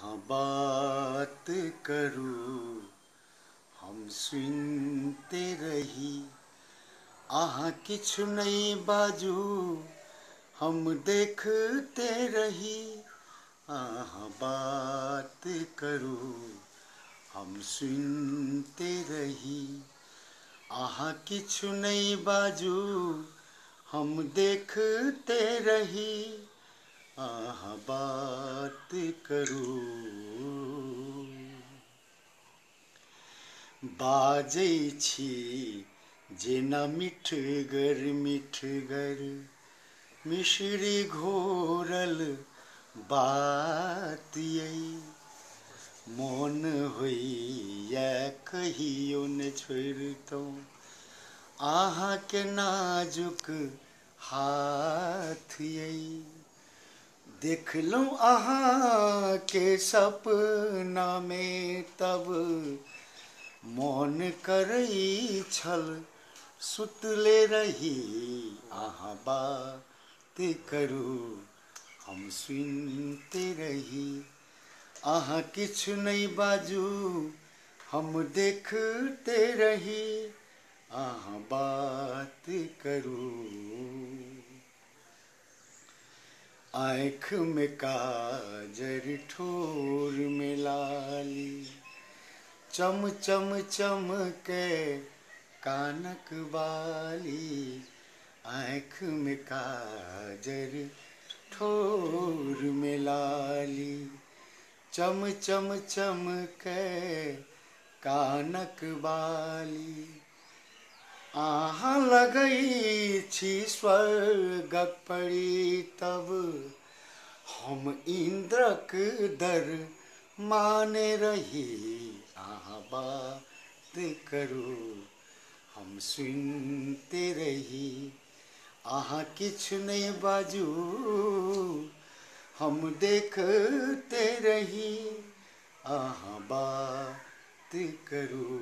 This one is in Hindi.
अहाँ बात करू, हम सुनते रही। अहाँ किछु नहीं बाजू, हम देखते रही। अहाँ बात करू, हम सुनते रही। अहाँ किछु नहीं बाजू, हम देखते रही। अहाँ बात करू बाजै छी जेना मिठगर मिठगर मिश्री घोरल बात यही मोन होइया कहियो न छोड़ितहुँ अहाँके नाजुक हाथ यही देखलहुँ अहाँके सपना में तब। मोन करै छल सुतले रही अहाँ बात करू। हम सुनते रही अहाँ किछु नहीं बाजू। हम देखते रही अहाँ बात करू। आँख में काजर ठोर में लाली चम चम चम के कानक बाली आँख में काजर ठोर में लाली चम चम चम के कानक बाली अहाँ लगै छी स्वर्गक परी तब। हम इंद्रक दर माने रही। बात करू, हम सुनते रही। अहाँ किछु नहीं बाजू, हम देखते रही। अहाँ बात करू।